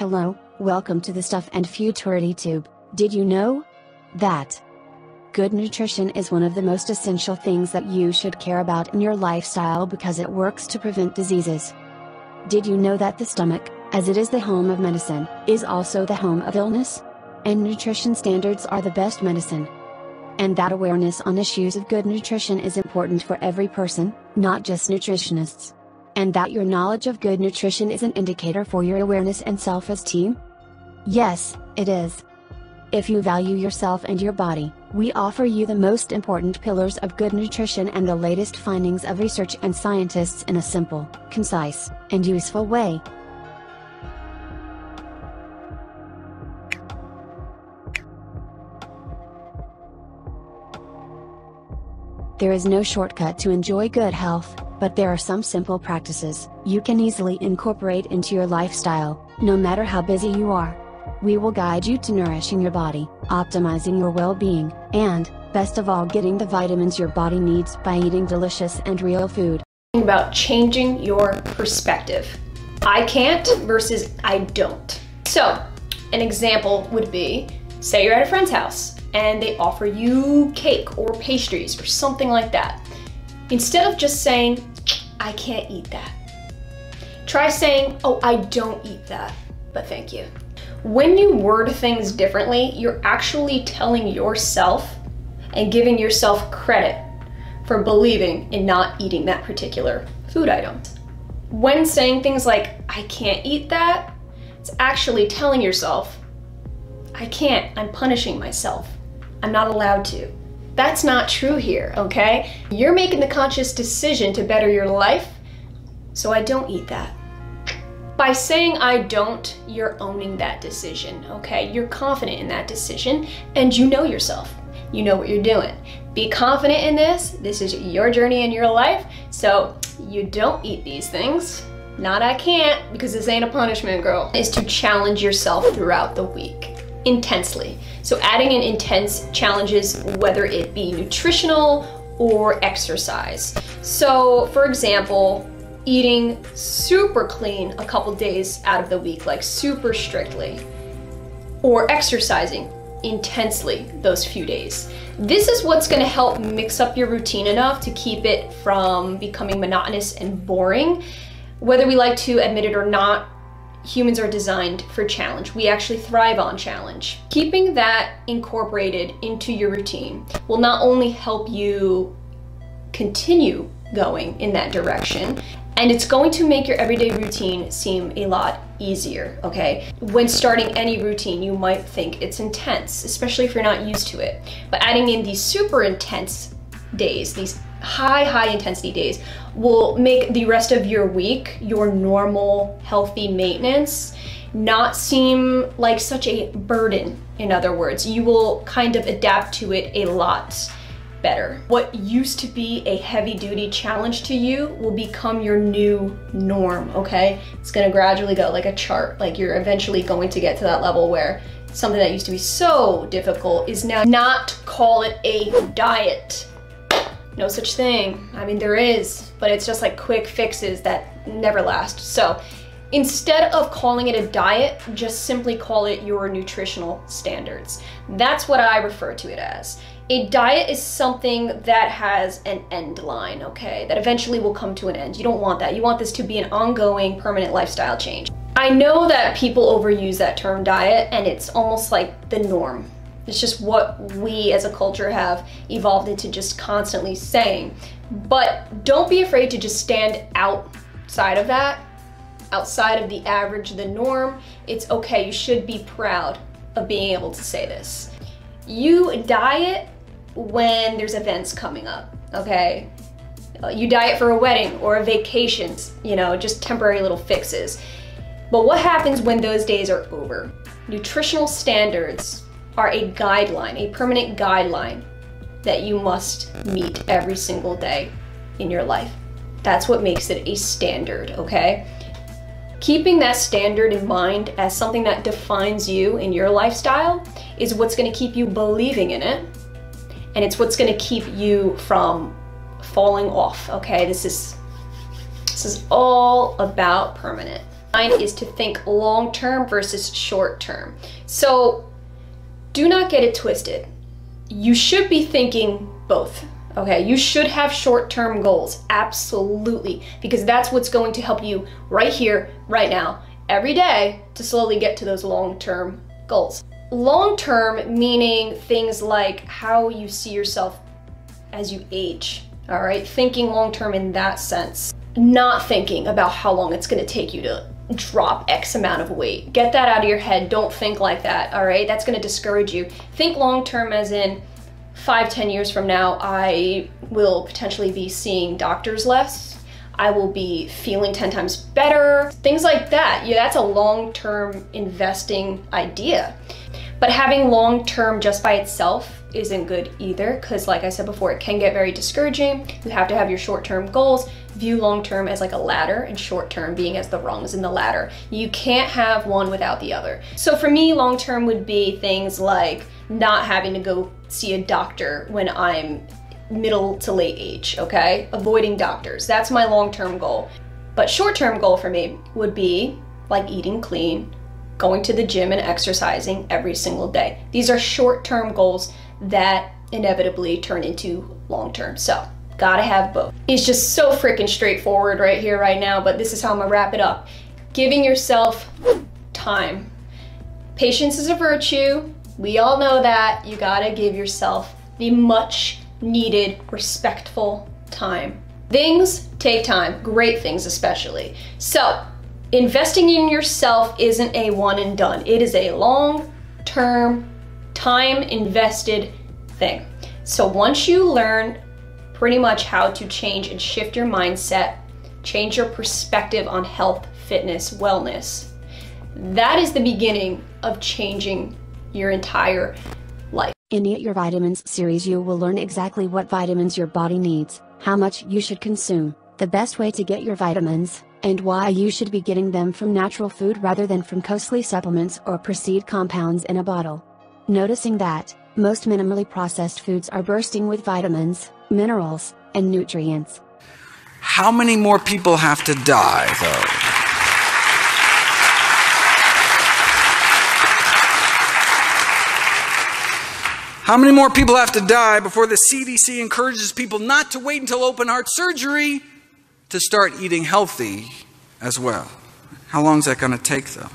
Hello, welcome to the Stuff and Futurity Tube. Did you know that good nutrition is one of the most essential things that you should care about in your lifestyle because it works to prevent diseases? Did you know that the stomach, as it is the home of medicine, is also the home of illness? And nutrition standards are the best medicine. And that awareness on issues of good nutrition is important for every person, not just nutritionists and that your knowledge of good nutrition is an indicator for your awareness and self esteem? Yes, it is. If you value yourself and your body, we offer you the most important pillars of good nutrition and the latest findings of research and scientists in a simple, concise, and useful way. There is no shortcut to enjoy good health, but there are some simple practices you can easily incorporate into your lifestyle, no matter how busy you are. We will guide you to nourishing your body, optimizing your well being, and, best of all, getting the vitamins your body needs by eating delicious and real food. About changing your perspective. I can't versus I don't. So, an example would be say you're at a friend's house and they offer you cake or pastries or something like that. Instead of just saying, I can't eat that. Try saying, oh, I don't eat that, but thank you. When you word things differently, you're actually telling yourself and giving yourself credit for believing in not eating that particular food item. When saying things like, I can't eat that, it's actually telling yourself, I can't, I'm punishing myself. I'm not allowed to. That's not true here, okay? You're making the conscious decision to better your life, so I don't eat that. By saying I don't, you're owning that decision, okay? You're confident in that decision and you know yourself. You know what you're doing. Be confident in this. This is your journey in your life. So you don't eat these things. Not I can't because this ain't a punishment, girl. Is to challenge yourself throughout the week intensely. So adding in intense challenges, whether it be nutritional or exercise. So for example, eating super clean a couple days out of the week, like super strictly, or exercising intensely those few days. This is what's gonna help mix up your routine enough to keep it from becoming monotonous and boring. Whether we like to admit it or not, humans are designed for challenge. We actually thrive on challenge. Keeping that incorporated into your routine will not only help you continue going in that direction, and it's going to make your everyday routine seem a lot easier, okay? When starting any routine, you might think it's intense, especially if you're not used to it. But adding in these super intense days, these high, high intensity days will make the rest of your week, your normal, healthy maintenance, not seem like such a burden. In other words, you will kind of adapt to it a lot better. What used to be a heavy duty challenge to you will become your new norm, okay? It's gonna gradually go like a chart, like you're eventually going to get to that level where something that used to be so difficult is now not call it a diet no such thing. I mean, there is, but it's just like quick fixes that never last. So instead of calling it a diet, just simply call it your nutritional standards. That's what I refer to it as. A diet is something that has an end line, okay? That eventually will come to an end. You don't want that. You want this to be an ongoing, permanent lifestyle change. I know that people overuse that term diet and it's almost like the norm it's just what we as a culture have evolved into just constantly saying. But don't be afraid to just stand outside of that, outside of the average, the norm. It's okay, you should be proud of being able to say this. You diet when there's events coming up, okay? Uh, you diet for a wedding or a vacation, you know, just temporary little fixes. But what happens when those days are over? Nutritional standards are a guideline, a permanent guideline that you must meet every single day in your life. That's what makes it a standard, okay? Keeping that standard in mind as something that defines you in your lifestyle is what's gonna keep you believing in it, and it's what's gonna keep you from falling off, okay? This is, this is all about permanent. is to think long term versus short term. So do not get it twisted. You should be thinking both. Okay, you should have short term goals, absolutely, because that's what's going to help you right here, right now, every day to slowly get to those long term goals. Long term meaning things like how you see yourself as you age, all right? Thinking long term in that sense, not thinking about how long it's gonna take you to drop X amount of weight. Get that out of your head. Don't think like that, all right? That's gonna discourage you. Think long term as in, five, ten years from now, I will potentially be seeing doctors less. I will be feeling 10 times better, things like that. Yeah, that's a long term investing idea. But having long term just by itself isn't good either, because, like I said before, it can get very discouraging. You have to have your short term goals. View long term as like a ladder, and short term being as the rungs in the ladder. You can't have one without the other. So, for me, long term would be things like not having to go see a doctor when I'm middle to late age, okay? Avoiding doctors. That's my long term goal. But short term goal for me would be like eating clean, going to the gym and exercising every single day. These are short term goals that inevitably turn into long term. So, gotta have both. It's just so freaking straightforward right here, right now, but this is how I'm gonna wrap it up. Giving yourself time. Patience is a virtue. We all know that. You gotta give yourself the much needed, respectful time. Things take time, great things especially. So, investing in yourself isn't a one and done, it is a long term, time invested thing. So, once you learn pretty much how to change and shift your mindset, change your perspective on health, fitness, wellness, that is the beginning of changing your entire life. In Eat Your Vitamins series, you will learn exactly what vitamins your body needs, how much you should consume, the best way to get your vitamins, and why you should be getting them from natural food rather than from costly supplements or processed compounds in a bottle. Noticing that, most minimally processed foods are bursting with vitamins, minerals, and nutrients. How many more people have to die, though? How many more people have to die before the CDC encourages people not to wait until open heart surgery to start eating healthy as well? How long is that going to take, though?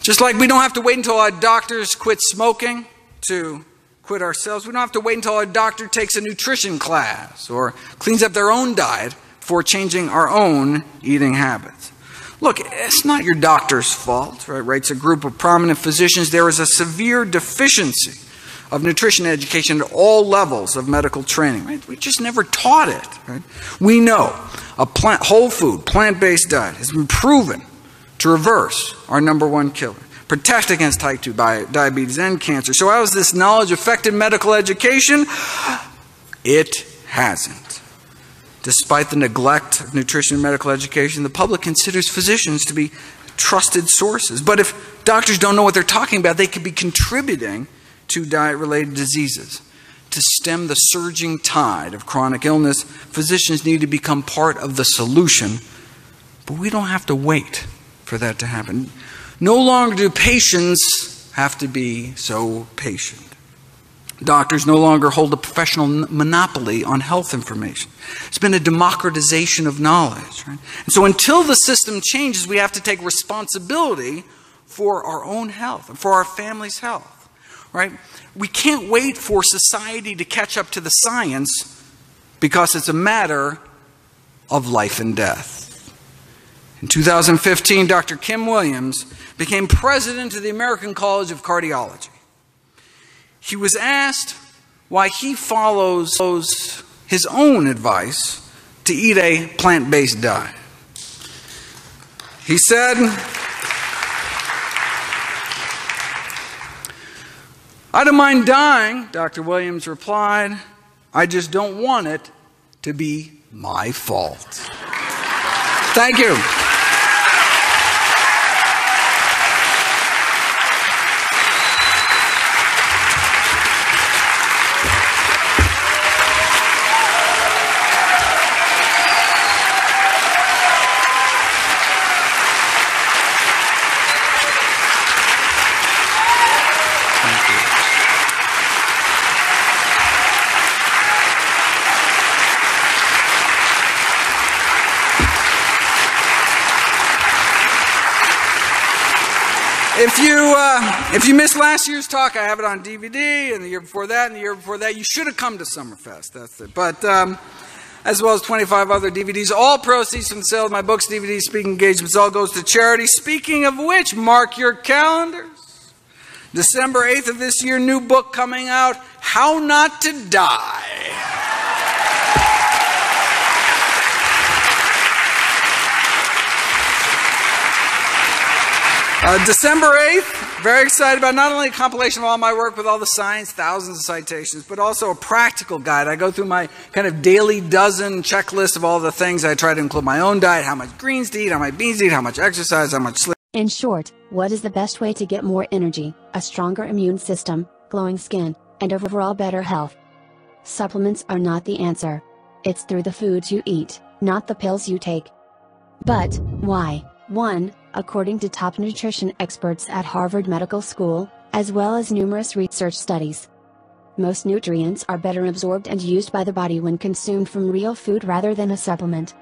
Just like we don't have to wait until our doctors quit smoking to quit ourselves, we don't have to wait until our doctor takes a nutrition class or cleans up their own diet for changing our own eating habits. Look, it's not your doctor's fault, right? Writes a group of prominent physicians. There is a severe deficiency of nutrition education at all levels of medical training. Right? We just never taught it. Right? We know a plant, whole food, plant based diet has been proven to reverse our number one killer, protect against type 2 diabetes and cancer. So, how has this knowledge affected medical education? It hasn't. Despite the neglect of nutrition and medical education, the public considers physicians to be trusted sources. But if doctors don't know what they're talking about, they could be contributing to diet related diseases. To stem the surging tide of chronic illness, physicians need to become part of the solution, but we don't have to wait for that to happen. No longer do patients have to be so patient. Doctors no longer hold a professional monopoly on health information. It's been a democratization of knowledge. Right? And so until the system changes, we have to take responsibility for our own health and for our family's health right? We can't wait for society to catch up to the science because it's a matter of life and death. In 2015, Dr. Kim Williams became president of the American College of Cardiology. He was asked why he follows his own advice to eat a plant based diet. He said, I don't mind dying, Dr. Williams replied. I just don't want it to be my fault. Thank you. If you uh, if you missed last year's talk, I have it on DVD, and the year before that, and the year before that, you should have come to Summerfest. That's it. But um, as well as 25 other DVDs, all proceeds from the sale of my books, DVDs, speaking engagements, all goes to charity. Speaking of which, mark your calendars. December 8th of this year, new book coming out, How Not to Die. Uh, December 8th, very excited about not only a compilation of all my work with all the science, thousands of citations, but also a practical guide. I go through my kind of daily dozen checklist of all the things I try to include my own diet, how much greens to eat, how much beans to eat, how much exercise, how much sleep. In short, what is the best way to get more energy, a stronger immune system, glowing skin, and overall better health? Supplements are not the answer. It's through the foods you eat, not the pills you take. But, why? 1. According to top nutrition experts at Harvard Medical School, as well as numerous research studies. Most nutrients are better absorbed and used by the body when consumed from real food rather than a supplement.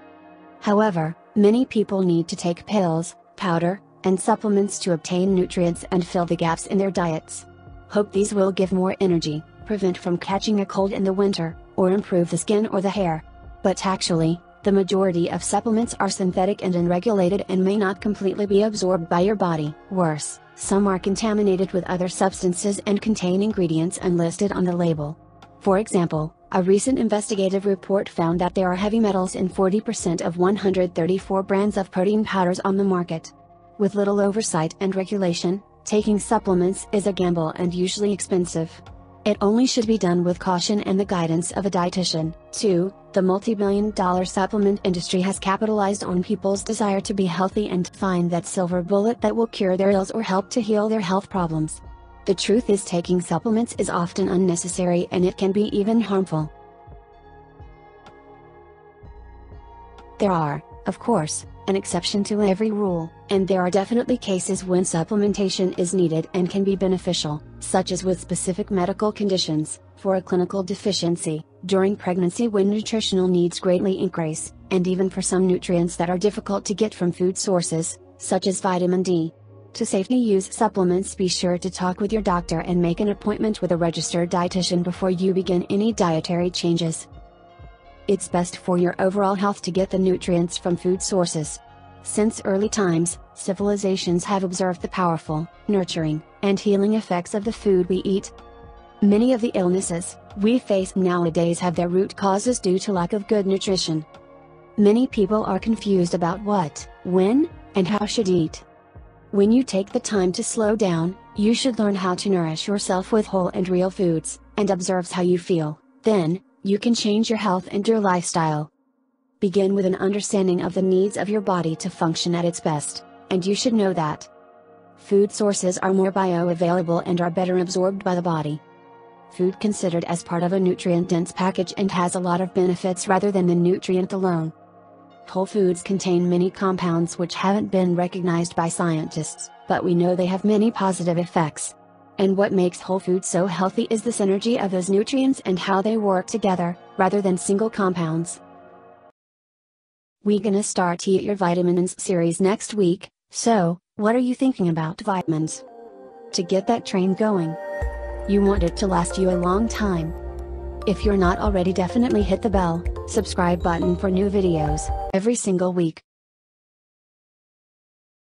However, many people need to take pills, powder, and supplements to obtain nutrients and fill the gaps in their diets. Hope these will give more energy, prevent from catching a cold in the winter, or improve the skin or the hair. But actually, the majority of supplements are synthetic and unregulated and may not completely be absorbed by your body. Worse, some are contaminated with other substances and contain ingredients unlisted on the label. For example, a recent investigative report found that there are heavy metals in 40% of 134 brands of protein powders on the market. With little oversight and regulation, taking supplements is a gamble and usually expensive. It only should be done with caution and the guidance of a dietitian. 2. The multi-billion dollar supplement industry has capitalized on people's desire to be healthy and find that silver bullet that will cure their ills or help to heal their health problems. The truth is taking supplements is often unnecessary and it can be even harmful. There are, of course, an exception to every rule, and there are definitely cases when supplementation is needed and can be beneficial, such as with specific medical conditions, for a clinical deficiency, during pregnancy when nutritional needs greatly increase, and even for some nutrients that are difficult to get from food sources, such as vitamin D. To safely use supplements be sure to talk with your doctor and make an appointment with a registered dietitian before you begin any dietary changes. It's best for your overall health to get the nutrients from food sources. Since early times, civilizations have observed the powerful, nurturing, and healing effects of the food we eat. Many of the illnesses we face nowadays have their root causes due to lack of good nutrition. Many people are confused about what, when, and how should eat. When you take the time to slow down, you should learn how to nourish yourself with whole and real foods, and observes how you feel. Then, you can change your health and your lifestyle. Begin with an understanding of the needs of your body to function at its best, and you should know that. Food sources are more bioavailable and are better absorbed by the body. Food considered as part of a nutrient dense package and has a lot of benefits rather than the nutrient alone. Whole foods contain many compounds which haven't been recognized by scientists, but we know they have many positive effects. And what makes whole food so healthy is the synergy of those nutrients and how they work together, rather than single compounds. We gonna start Eat Your Vitamins series next week, so, what are you thinking about vitamins? To get that train going, you want it to last you a long time. If you're not already definitely hit the bell, subscribe button for new videos, every single week.